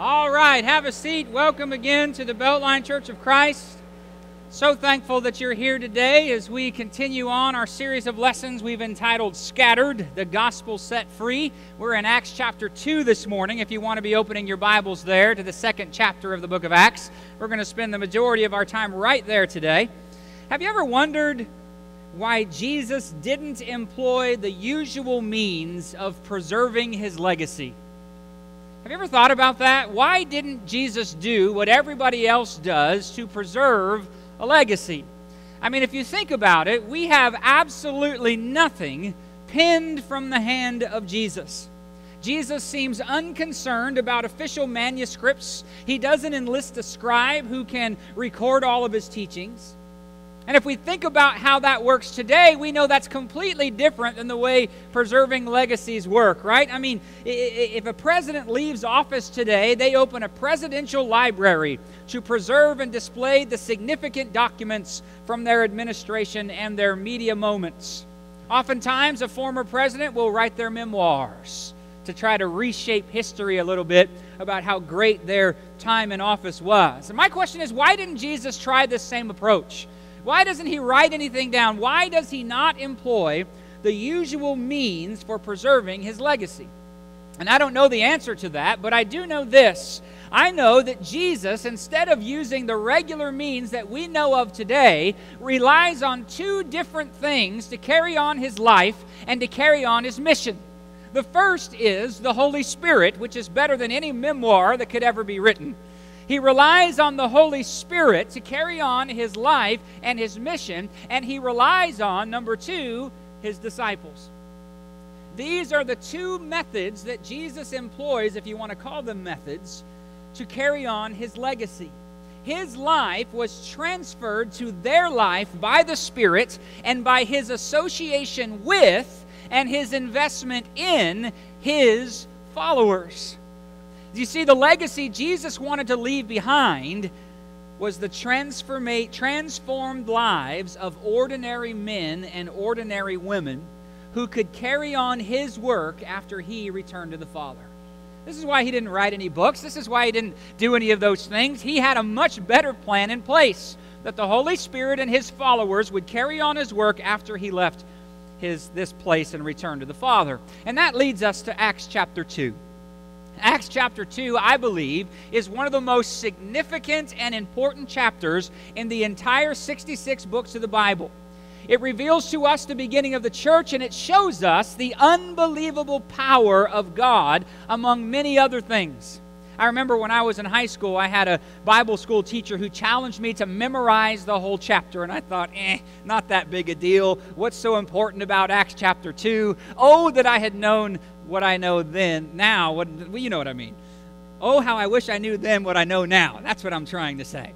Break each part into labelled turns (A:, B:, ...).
A: All right, have a seat. Welcome again to the Beltline Church of Christ. So thankful that you're here today as we continue on our series of lessons we've entitled Scattered, the Gospel Set Free. We're in Acts chapter 2 this morning. If you want to be opening your Bibles there to the second chapter of the book of Acts, we're going to spend the majority of our time right there today. Have you ever wondered why Jesus didn't employ the usual means of preserving his legacy? Have you ever thought about that? Why didn't Jesus do what everybody else does to preserve a legacy? I mean, if you think about it, we have absolutely nothing pinned from the hand of Jesus. Jesus seems unconcerned about official manuscripts. He doesn't enlist a scribe who can record all of his teachings. And if we think about how that works today, we know that's completely different than the way preserving legacies work, right? I mean, if a president leaves office today, they open a presidential library to preserve and display the significant documents from their administration and their media moments. Oftentimes, a former president will write their memoirs to try to reshape history a little bit about how great their time in office was. And my question is why didn't Jesus try this same approach? Why doesn't he write anything down? Why does he not employ the usual means for preserving his legacy? And I don't know the answer to that, but I do know this. I know that Jesus, instead of using the regular means that we know of today, relies on two different things to carry on his life and to carry on his mission. The first is the Holy Spirit, which is better than any memoir that could ever be written. He relies on the Holy Spirit to carry on his life and his mission, and he relies on, number two, his disciples. These are the two methods that Jesus employs, if you want to call them methods, to carry on his legacy. His life was transferred to their life by the Spirit and by his association with and his investment in his followers. You see, the legacy Jesus wanted to leave behind was the transformed lives of ordinary men and ordinary women who could carry on his work after he returned to the Father. This is why he didn't write any books. This is why he didn't do any of those things. He had a much better plan in place that the Holy Spirit and his followers would carry on his work after he left his, this place and returned to the Father. And that leads us to Acts chapter 2. Acts chapter 2, I believe, is one of the most significant and important chapters in the entire 66 books of the Bible. It reveals to us the beginning of the church and it shows us the unbelievable power of God among many other things. I remember when I was in high school, I had a Bible school teacher who challenged me to memorize the whole chapter. And I thought, eh, not that big a deal. What's so important about Acts chapter 2? Oh, that I had known what I know then, now, what, you know what I mean. Oh, how I wish I knew then what I know now. That's what I'm trying to say.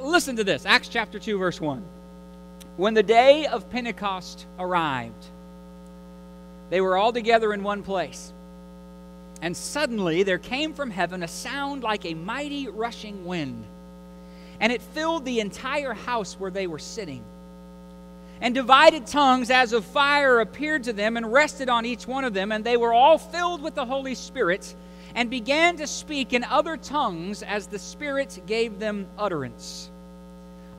A: listen to this Acts chapter 2, verse 1. When the day of Pentecost arrived, they were all together in one place. And suddenly there came from heaven a sound like a mighty rushing wind, and it filled the entire house where they were sitting. And divided tongues as of fire appeared to them and rested on each one of them, and they were all filled with the Holy Spirit and began to speak in other tongues as the Spirit gave them utterance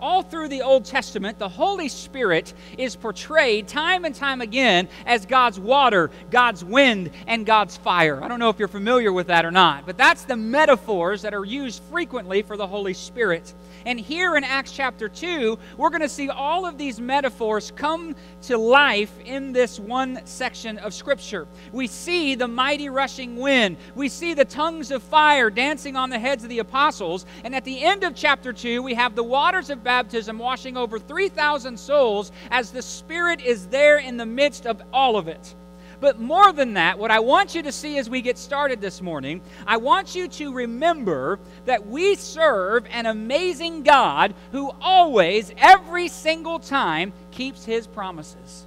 A: all through the Old Testament, the Holy Spirit is portrayed time and time again as God's water, God's wind, and God's fire. I don't know if you're familiar with that or not, but that's the metaphors that are used frequently for the Holy Spirit. And here in Acts chapter 2, we're going to see all of these metaphors come to life in this one section of Scripture. We see the mighty rushing wind, we see the tongues of fire dancing on the heads of the apostles, and at the end of chapter 2, we have the waters of baptism washing over 3,000 souls as the Spirit is there in the midst of all of it. But more than that, what I want you to see as we get started this morning, I want you to remember that we serve an amazing God who always, every single time, keeps his promises.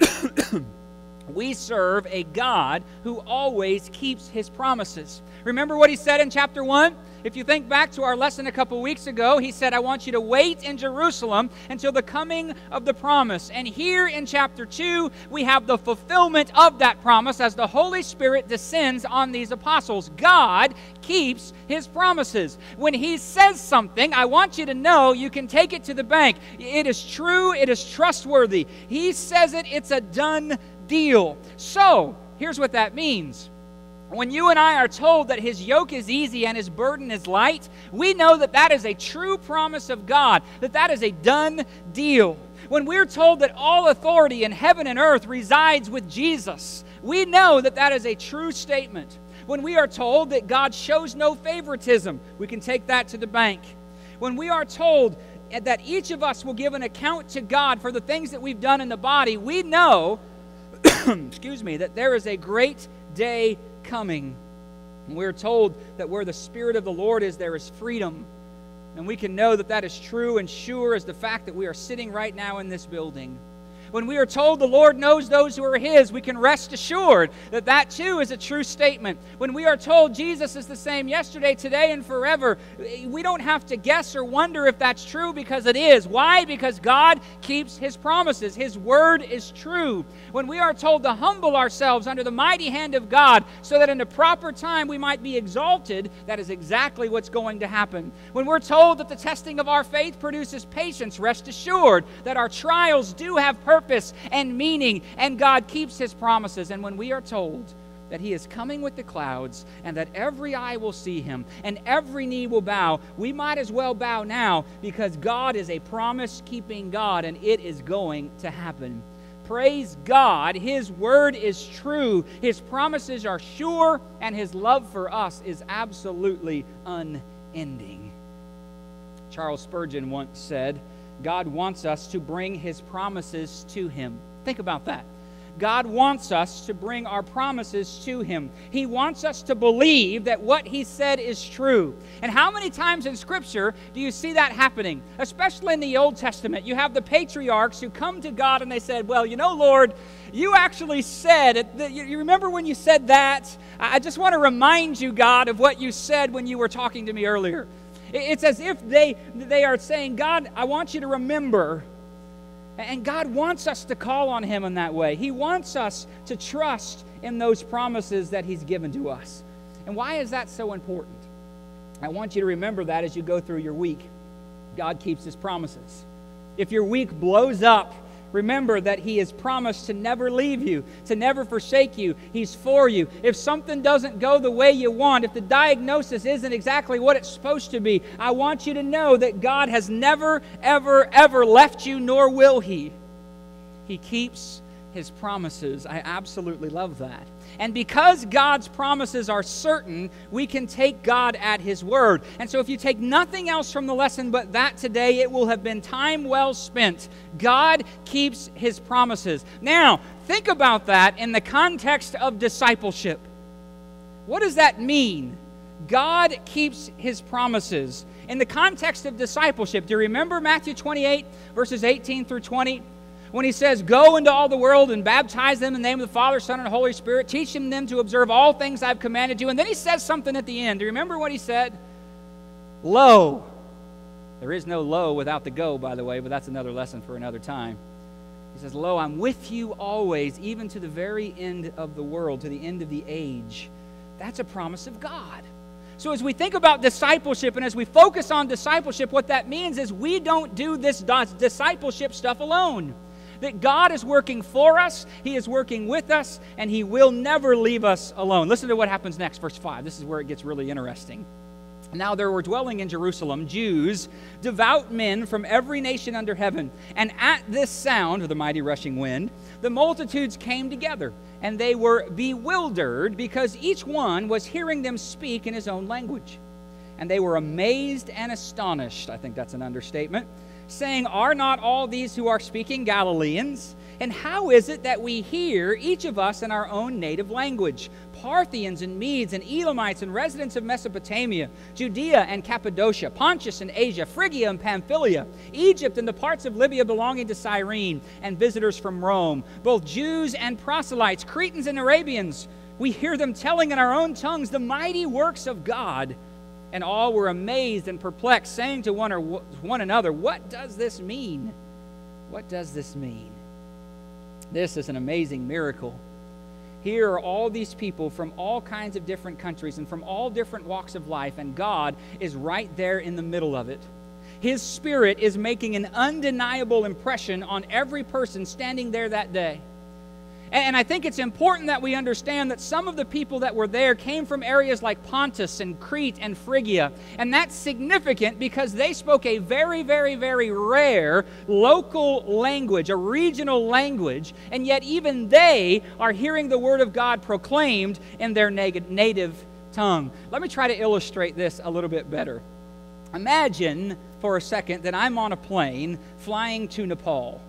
A: We serve a God who always keeps his promises. Remember what he said in chapter 1? If you think back to our lesson a couple weeks ago, he said, I want you to wait in Jerusalem until the coming of the promise. And here in chapter 2, we have the fulfillment of that promise as the Holy Spirit descends on these apostles. God keeps his promises. When he says something, I want you to know you can take it to the bank. It is true, it is trustworthy. He says it, it's a done deal. So, here's what that means. When you and I are told that his yoke is easy and his burden is light, we know that that is a true promise of God, that that is a done deal. When we're told that all authority in heaven and earth resides with Jesus, we know that that is a true statement. When we are told that God shows no favoritism, we can take that to the bank. When we are told that each of us will give an account to God for the things that we've done in the body, we know, excuse me, that there is a great day coming. We're told that where the Spirit of the Lord is, there is freedom. And we can know that that is true and sure as the fact that we are sitting right now in this building. When we are told the Lord knows those who are His, we can rest assured that that too is a true statement. When we are told Jesus is the same yesterday, today, and forever, we don't have to guess or wonder if that's true because it is. Why? Because God keeps His promises. His word is true. When we are told to humble ourselves under the mighty hand of God so that in the proper time we might be exalted, that is exactly what's going to happen. When we're told that the testing of our faith produces patience, rest assured that our trials do have purpose purpose and meaning, and God keeps his promises. And when we are told that he is coming with the clouds and that every eye will see him and every knee will bow, we might as well bow now because God is a promise keeping God and it is going to happen. Praise God, His word is true, His promises are sure, and His love for us is absolutely unending. Charles Spurgeon once said, God wants us to bring his promises to him. Think about that. God wants us to bring our promises to Him. He wants us to believe that what He said is true. And how many times in Scripture do you see that happening? Especially in the Old Testament. You have the patriarchs who come to God and they said, Well, you know, Lord, you actually said, you remember when you said that? I just want to remind you, God, of what you said when you were talking to me earlier. It's as if they, they are saying, God, I want you to remember. And God wants us to call on Him in that way. He wants us to trust in those promises that He's given to us. And why is that so important? I want you to remember that as you go through your week. God keeps His promises. If your week blows up remember that He has promised to never leave you, to never forsake you. He's for you. If something doesn't go the way you want, if the diagnosis isn't exactly what it's supposed to be, I want you to know that God has never, ever, ever left you, nor will He. He keeps His promises. I absolutely love that. And because God's promises are certain, we can take God at His word. And so, if you take nothing else from the lesson but that today, it will have been time well spent. God keeps His promises. Now, think about that in the context of discipleship. What does that mean? God keeps His promises. In the context of discipleship, do you remember Matthew 28, verses 18 through 20? When he says, Go into all the world and baptize them in the name of the Father, Son, and Holy Spirit, teaching them to observe all things I've commanded you. And then he says something at the end. Do you remember what he said? Lo. There is no lo without the go, by the way, but that's another lesson for another time. He says, Lo, I'm with you always, even to the very end of the world, to the end of the age. That's a promise of God. So, as we think about discipleship and as we focus on discipleship, what that means is we don't do this discipleship stuff alone that God is working for us, He is working with us, and He will never leave us alone. Listen to what happens next, verse 5. This is where it gets really interesting. Now there were dwelling in Jerusalem Jews, devout men from every nation under heaven. And at this sound of the mighty rushing wind, the multitudes came together, and they were bewildered because each one was hearing them speak in his own language. And they were amazed and astonished. I think that's an understatement saying, Are not all these who are speaking Galileans? And how is it that we hear, each of us, in our own native language? Parthians and Medes and Elamites and residents of Mesopotamia, Judea and Cappadocia, Pontus and Asia, Phrygia and Pamphylia, Egypt and the parts of Libya belonging to Cyrene, and visitors from Rome, both Jews and proselytes, Cretans and Arabians. We hear them telling in our own tongues the mighty works of God. And all were amazed and perplexed, saying to one, or one another, What does this mean? What does this mean? This is an amazing miracle. Here are all these people from all kinds of different countries and from all different walks of life, and God is right there in the middle of it. His Spirit is making an undeniable impression on every person standing there that day. And I think it's important that we understand that some of the people that were there came from areas like Pontus and Crete and Phrygia. And that's significant because they spoke a very, very, very rare local language, a regional language. And yet, even they are hearing the Word of God proclaimed in their native tongue. Let me try to illustrate this a little bit better. Imagine for a second that I'm on a plane flying to Nepal.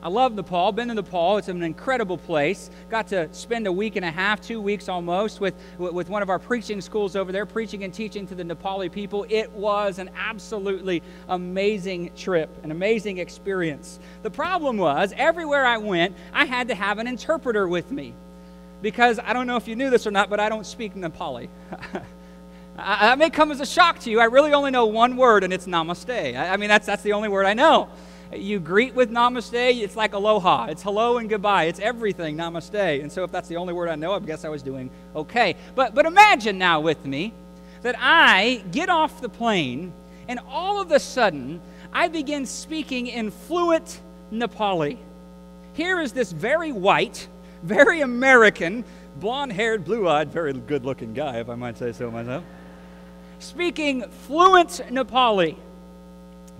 A: I love Nepal, been to Nepal. It's an incredible place. Got to spend a week and a half, two weeks almost, with, with one of our preaching schools over there, preaching and teaching to the Nepali people. It was an absolutely amazing trip, an amazing experience. The problem was, everywhere I went, I had to have an interpreter with me. Because I don't know if you knew this or not, but I don't speak Nepali. that may come as a shock to you. I really only know one word, and it's namaste. I, I mean, that's, that's the only word I know. You greet with namaste, it's like aloha. It's hello and goodbye. It's everything namaste. And so if that's the only word I know, I guess I was doing okay. But, but imagine now with me that I get off the plane and all of a sudden I begin speaking in fluent Nepali. Here is this very white, very American, blonde haired, blue eyed, very good looking guy, if I might say so myself, speaking fluent Nepali.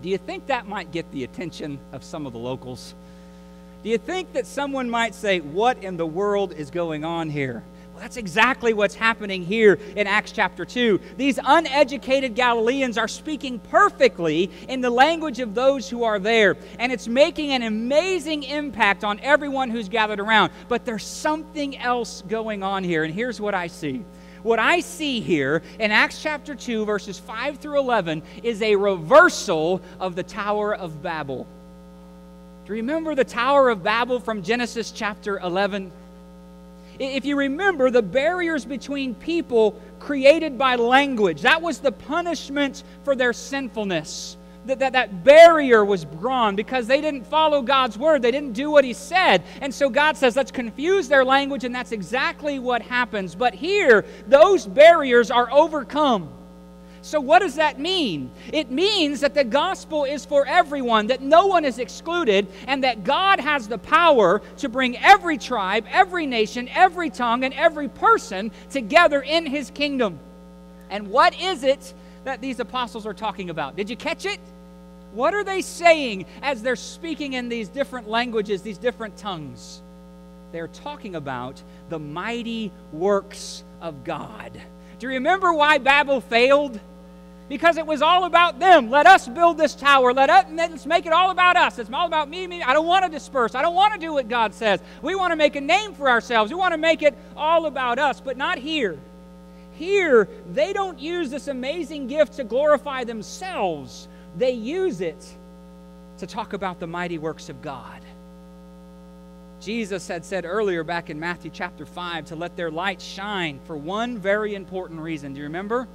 A: Do you think that might get the attention of some of the locals? Do you think that someone might say, What in the world is going on here? Well, that's exactly what's happening here in Acts chapter 2. These uneducated Galileans are speaking perfectly in the language of those who are there, and it's making an amazing impact on everyone who's gathered around. But there's something else going on here, and here's what I see what I see here in Acts chapter 2, verses 5 through 11, is a reversal of the Tower of Babel. Do you remember the Tower of Babel from Genesis chapter 11? If you remember, the barriers between people created by language, that was the punishment for their sinfulness that, that, that barrier was drawn because they didn't follow God's word. They didn't do what He said. And so God says, let's confuse their language, and that's exactly what happens. But here, those barriers are overcome. So, what does that mean? It means that the gospel is for everyone, that no one is excluded, and that God has the power to bring every tribe, every nation, every tongue, and every person together in his kingdom. And what is it that these apostles are talking about? Did you catch it? What are they saying as they're speaking in these different languages, these different tongues? They're talking about the mighty works of God. Do you remember why Babel failed? Because it was all about them. Let us build this tower. Let us let's make it all about us. It's all about me, me. I don't want to disperse. I don't want to do what God says. We want to make a name for ourselves. We want to make it all about us, but not here. Here, they don't use this amazing gift to glorify themselves they use it to talk about the mighty works of God. Jesus had said earlier back in Matthew chapter 5 to let their light shine for one very important reason. Do you remember?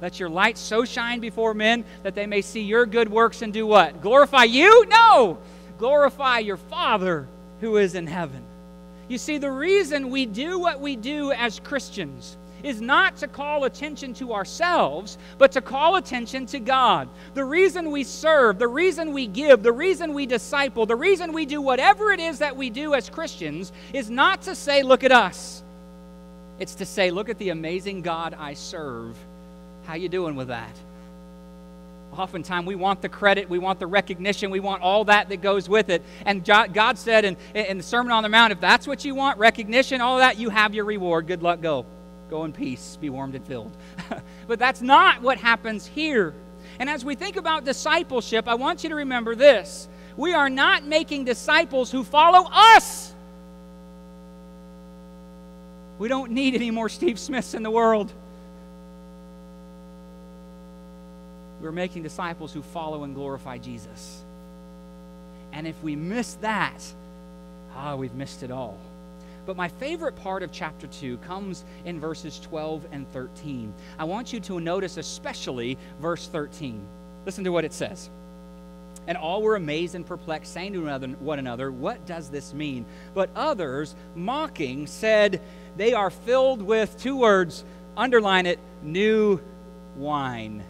A: Let your light so shine before men that they may see your good works and do what? Glorify you? No! Glorify your Father who is in heaven. You see, the reason we do what we do as Christians is not to call attention to ourselves, but to call attention to God. The reason we serve, the reason we give, the reason we disciple, the reason we do whatever it is that we do as Christians is not to say, look at us. It's to say, look at the amazing God I serve. How you doing with that? Oftentimes we want the credit, we want the recognition, we want all that that goes with it. And God said in, in the Sermon on the Mount, if that's what you want, recognition, all that, you have your reward. Good luck, go. Go in peace, be warmed and filled. but that's not what happens here. And as we think about discipleship, I want you to remember this. we are not making disciples who follow us. We don't need any more Steve Smiths in the world. We're making disciples who follow and glorify Jesus. And if we miss that, ah, we've missed it all. But my favorite part of chapter 2 comes in verses 12 and 13. I want you to notice especially verse 13. Listen to what it says. And all were amazed and perplexed, saying to one another, What does this mean? But others, mocking, said, They are filled with two words, underline it, new wine.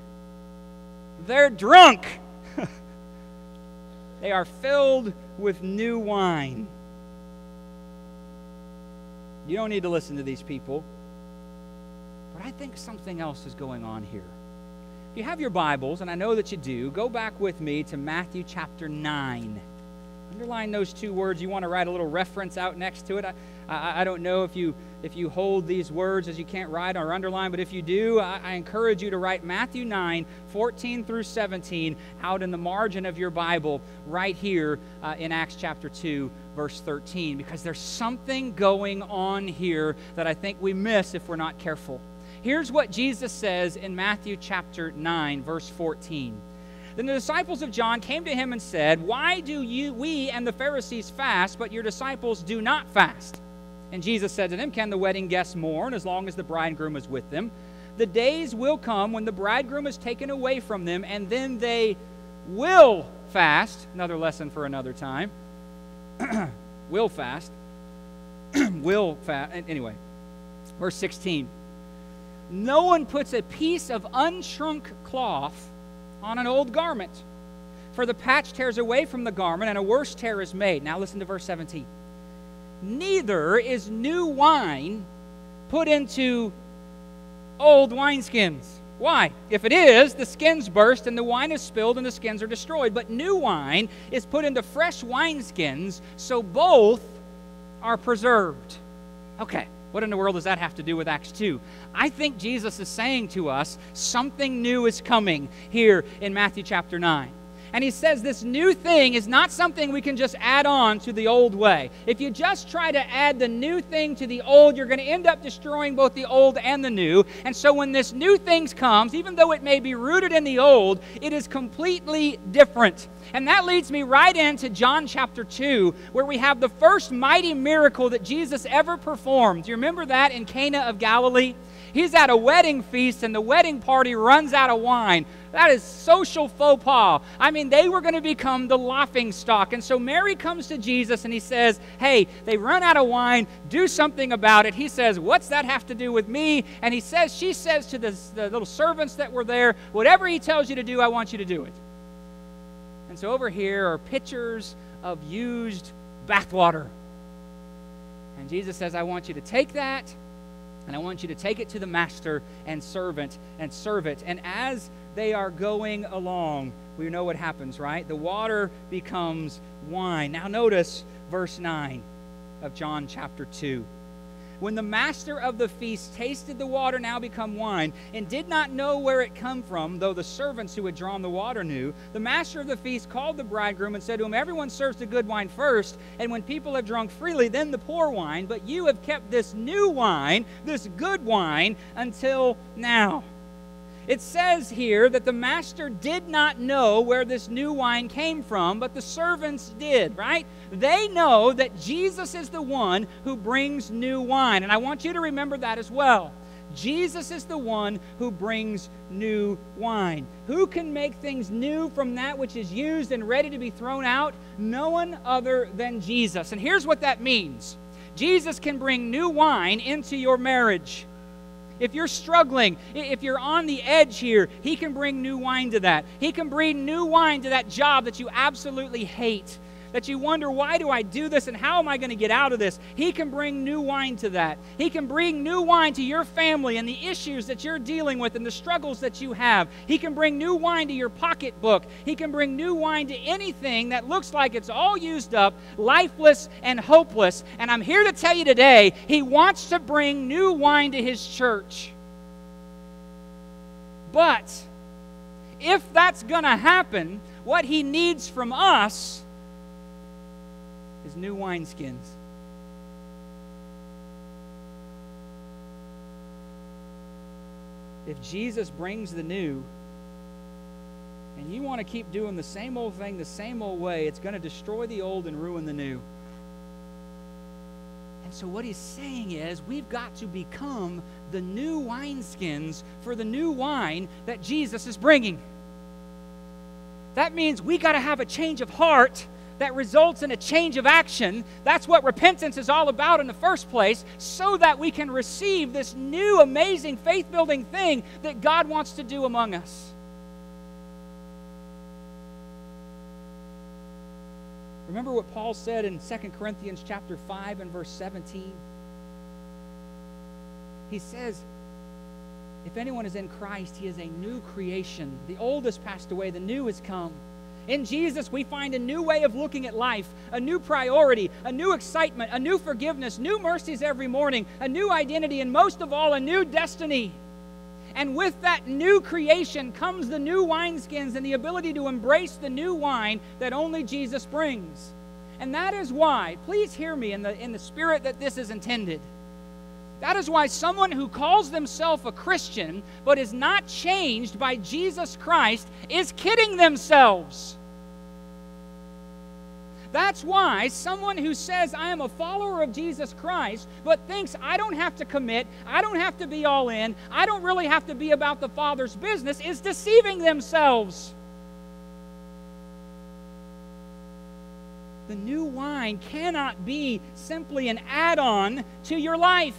A: They're drunk. they are filled with new wine. You don't need to listen to these people. But I think something else is going on here. If you have your Bibles, and I know that you do, go back with me to Matthew chapter 9. Underline those two words. You want to write a little reference out next to it. I, I, I, don't know if you if you hold these words as you can't write or underline, but if you do, I, I encourage you to write Matthew 9, 14 through 17 out in the margin of your Bible right here uh, in Acts chapter 2, verse 13, because there's something going on here that I think we miss if we're not careful. Here's what Jesus says in Matthew chapter 9, verse 14. Then the disciples of John came to him and said, Why do you, we and the Pharisees fast, but your disciples do not fast? And Jesus said to them, Can the wedding guests mourn as long as the bridegroom is with them? The days will come when the bridegroom is taken away from them, and then they will fast. Another lesson for another time. will fast. will fast. Anyway, verse 16. No one puts a piece of unshrunk cloth on an old garment. For the patch tears away from the garment, and a worse tear is made. Now listen to verse 17. Neither is new wine put into old wineskins. Why? If it is, the skins burst and the wine is spilled and the skins are destroyed. But new wine is put into fresh wineskins, so both are preserved. Okay, what in the world does that have to do with Acts 2? I think Jesus is saying to us something new is coming here in Matthew chapter 9. And he says this new thing is not something we can just add on to the old way. If you just try to add the new thing to the old, you're going to end up destroying both the old and the new. And so when this new thing comes, even though it may be rooted in the old, it is completely different. And that leads me right into John chapter 2, where we have the first mighty miracle that Jesus ever performed. Do you remember that in Cana of Galilee? He's at a wedding feast and the wedding party runs out of wine. That is social faux pas. I mean, they were going to become the laughing stock. And so Mary comes to Jesus and he says, Hey, they run out of wine. Do something about it. He says, What's that have to do with me? And he says, She says to the, the little servants that were there, Whatever he tells you to do, I want you to do it. And so over here are pitchers of used bathwater. And Jesus says, I want you to take that and I want you to take it to the master and servant and serve it. And as they are going along, we know what happens, right? The water becomes wine. Now, notice verse 9 of John chapter 2. When the master of the feast tasted the water now become wine, and did not know where it come from, though the servants who had drawn the water knew, the master of the feast called the bridegroom and said to him, Everyone serves the good wine first, and when people have drunk freely, then the poor wine, but you have kept this new wine, this good wine, until now. It says here that the master did not know where this new wine came from, but the servants did, right? They know that Jesus is the one who brings new wine. And I want you to remember that as well. Jesus is the one who brings new wine. Who can make things new from that which is used and ready to be thrown out? No one other than Jesus. And here's what that means Jesus can bring new wine into your marriage. If you're struggling, if you're on the edge here, He can bring new wine to that. He can bring new wine to that job that you absolutely hate that you wonder, why do I do this and how am I going to get out of this? He can bring new wine to that. He can bring new wine to your family and the issues that you're dealing with and the struggles that you have. He can bring new wine to your pocketbook. He can bring new wine to anything that looks like it's all used up, lifeless, and hopeless. And I'm here to tell you today, He wants to bring new wine to His church. But if that's going to happen, what He needs from us his new wineskins. If Jesus brings the new, and you want to keep doing the same old thing the same old way, it's going to destroy the old and ruin the new. And so, what he's saying is, we've got to become the new wineskins for the new wine that Jesus is bringing. That means we got to have a change of heart that results in a change of action. That's what repentance is all about in the first place, so that we can receive this new, amazing, faith building thing that God wants to do among us. Remember what Paul said in 2 Corinthians chapter 5 and verse 17? He says, if anyone is in Christ, he is a new creation. The old has passed away, the new has come. In Jesus, we find a new way of looking at life, a new priority, a new excitement, a new forgiveness, new mercies every morning, a new identity, and most of all, a new destiny. And with that new creation comes the new wineskins and the ability to embrace the new wine that only Jesus brings. And that is why, please hear me in the, in the spirit that this is intended. That is why someone who calls themselves a Christian but is not changed by Jesus Christ is kidding themselves. That's why someone who says, I am a follower of Jesus Christ, but thinks I don't have to commit, I don't have to be all in, I don't really have to be about the Father's business, is deceiving themselves. The new wine cannot be simply an add on to your life.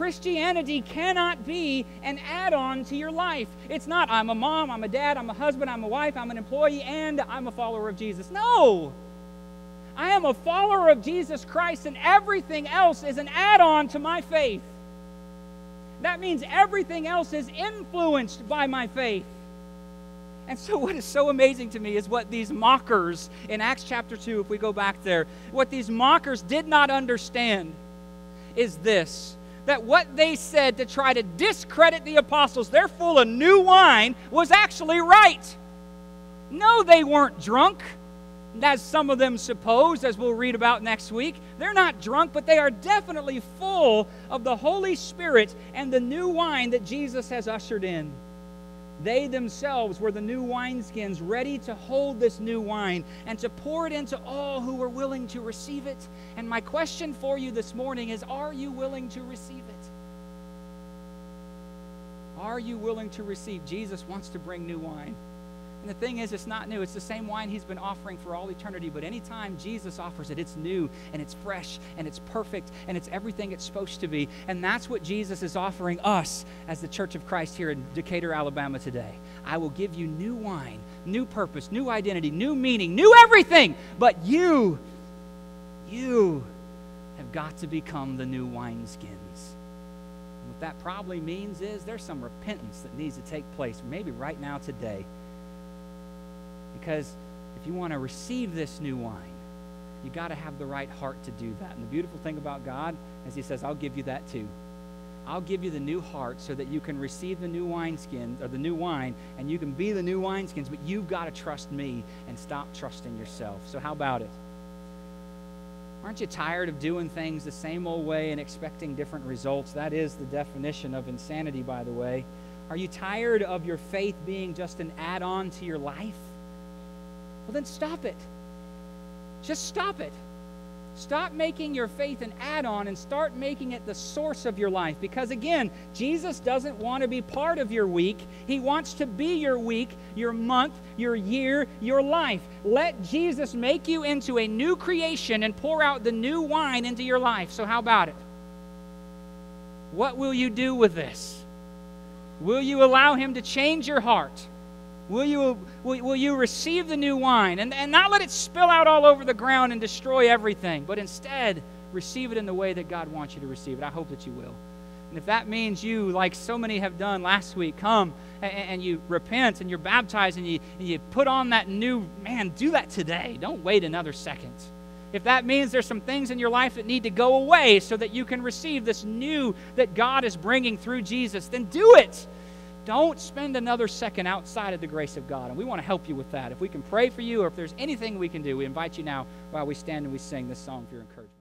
A: Christianity cannot be an add on to your life. It's not, I'm a mom, I'm a dad, I'm a husband, I'm a wife, I'm an employee, and I'm a follower of Jesus. No! I am a follower of Jesus Christ, and everything else is an add on to my faith. That means everything else is influenced by my faith. And so, what is so amazing to me is what these mockers in Acts chapter 2, if we go back there, what these mockers did not understand is this that what they said to try to discredit the apostles, they're full of new wine, was actually right. No, they weren't drunk, as some of them supposed, as we'll read about next week. They're not drunk, but they are definitely full of the Holy Spirit and the new wine that Jesus has ushered in. They themselves were the new wineskins, ready to hold this new wine and to pour it into all who were willing to receive it. And my question for you this morning is Are you willing to receive it? Are you willing to receive? Jesus wants to bring new wine. And the thing is, it's not new. It's the same wine he's been offering for all eternity. But anytime Jesus offers it, it's new and it's fresh and it's perfect and it's everything it's supposed to be. And that's what Jesus is offering us as the Church of Christ here in Decatur, Alabama today. I will give you new wine, new purpose, new identity, new meaning, new everything. But you, you have got to become the new wineskins. what that probably means is there's some repentance that needs to take place, maybe right now today. Because if you want to receive this new wine, you got to have the right heart to do that. And the beautiful thing about God is He says, I'll give you that too. I'll give you the new heart so that you can receive the new wineskin or the new wine and you can be the new wineskins, but you've got to trust me and stop trusting yourself. So, how about it? Aren't you tired of doing things the same old way and expecting different results? That is the definition of insanity, by the way. Are you tired of your faith being just an add on to your life? Well, then stop it. Just stop it. Stop making your faith an add on and start making it the source of your life. Because again, Jesus doesn't want to be part of your week. He wants to be your week, your month, your year, your life. Let Jesus make you into a new creation and pour out the new wine into your life. So, how about it? What will you do with this? Will you allow Him to change your heart? Will you, will, will you receive the new wine and, and not let it spill out all over the ground and destroy everything, but instead receive it in the way that God wants you to receive it? I hope that you will. And if that means you, like so many have done last week, come and, and you repent and you're baptized and you, and you put on that new, man, do that today. Don't wait another second. If that means there's some things in your life that need to go away so that you can receive this new that God is bringing through Jesus, then do it. Don't spend another second outside of the grace of God. And we want to help you with that. If we can pray for you or if there's anything we can do, we invite you now while we stand and we sing this song for your encouragement.